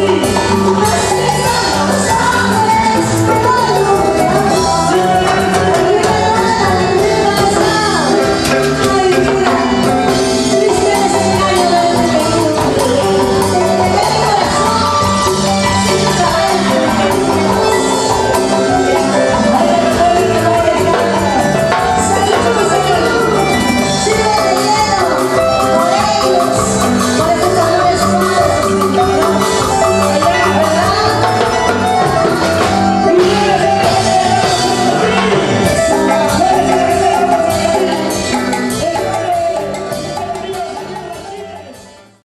去。